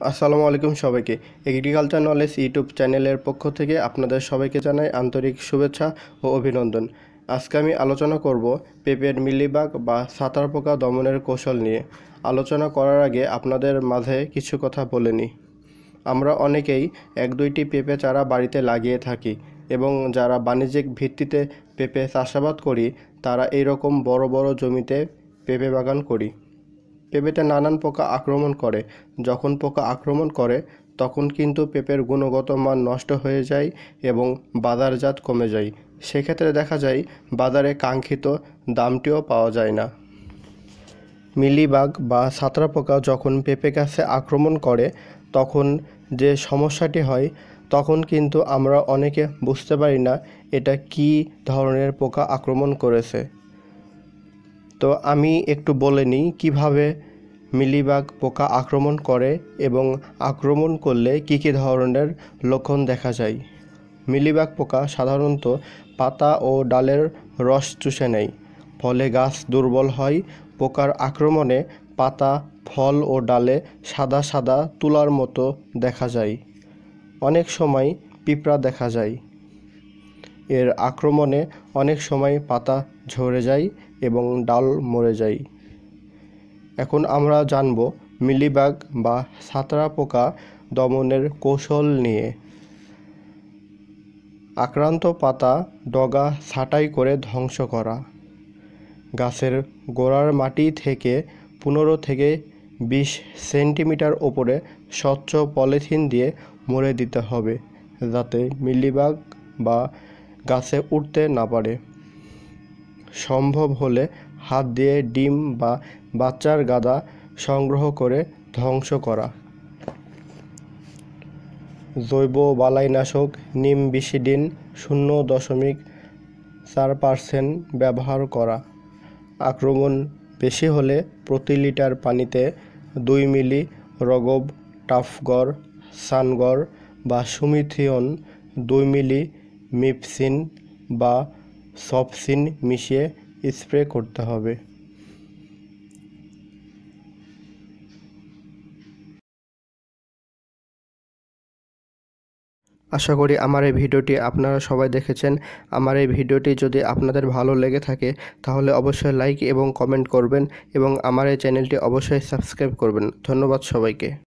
আসসালামু আলাইকুম সবাইকে। এগ্রিকালচার নলেজ ইউটিউব চ্যানেলের পক্ষ থেকে আপনাদের সবাইকে জানাই আন্তরিক শুভেচ্ছা ও অভিনন্দন। আজকে আমি আলোচনা করব পেঁপের মিলিবাগ বা সাঁতার পোকা দমনের কৌশল নিয়ে। আলোচনা করার আগে আপনাদের মাঝে কিছু কথা বলে নিই। আমরা অনেকেই এক দুইটি পেঁপে চারা বাড়িতে লাগিয়ে থাকি এবং যারা বাণিজ্যিক ভিত্তিতে পেঁপে চাষাবাদ করি, তারা এইরকম বড় বড় জমিতে পেঁপে বাগান করি। পেঁপেতে নানান পোকা আক্রমণ করে। যখন পোকা আক্রমণ করে, তখন কিন্তু পেঁপের গুণগত মান নষ্ট হয়ে যায় এবং বাজারজাত কমে যায়। সেক্ষেত্রে দেখা যায় বাজারে কাঙ্ক্ষিত দামটিও পাওয়া যায় না। মিলিবাগ বা সাঁতরা পোকা যখন পেঁপে গাছে আক্রমণ করে, তখন যে সমস্যাটি হয়, তখন কিন্তু আমরা অনেকে বুঝতে পারি না এটা কী ধরনের পোকা আক্রমণ করেছে। তো আমি একটু বলে নিই কীভাবে মিলিবাগ পোকা আক্রমণ করে এবং আক্রমণ করলে কী কী ধরনের লক্ষণ দেখা যায়? মিলিবাগ পোকা সাধারণত পাতা ও ডালের রস চুষে নেয়, ফলে গাছ দুর্বল হয়। পোকার আক্রমণে পাতা, ফল ও ডালে সাদা সাদা তুলার মতো দেখা যায়। অনেক সময় পিঁপড়া দেখা যায়। এর আক্রমণে অনেক সময় পাতা ঝরে যায় এবং ডাল মরে যায়। এখন আমরা জানব মিলিবাগ বা সাঁতরা পোকা দমনের কৌশল নিয়ে। আক্রান্ত পাতা ডগা ছাঁটাই করে ধ্বংস করা। গাছের গোড়ার মাটি থেকে পনেরো থেকে বিশ সেন্টিমিটার ওপরে স্বচ্ছ পলিথিন দিয়ে মুড়ে দিতে হবে, যাতে মিলিবাগ বা গাছে উঠতে না পারে। সম্ভব হলে হাত দিয়ে ডিম বা বাচ্চার গাদা সংগ্রহ করে ধ্বংস করা। জৈব বালাইনাশক নিম বিশিডিন শূন্য দশমিক চার পার্সেন্ট ব্যবহার করা। আক্রমণ বেশি হলে প্রতি লিটার পানিতে দুই মিলি রগব, টাফগড়, সানগড় বা সুমিথিয়ন দুই মিলি মিপসিন বা সফসিন মিশিয়ে স্প্রে করতে হবে। আশা করি আমার এই ভিডিওটি আপনারা সবাই দেখেছেন। আমার এই ভিডিওটি যদি আপনাদের ভালো লেগে থাকে, তাহলে অবশ্যই লাইক এবং কমেন্ট করবেন এবং আমার এই চ্যানেলটি অবশ্যই সাবস্ক্রাইব করবেন। ধন্যবাদ সবাইকে।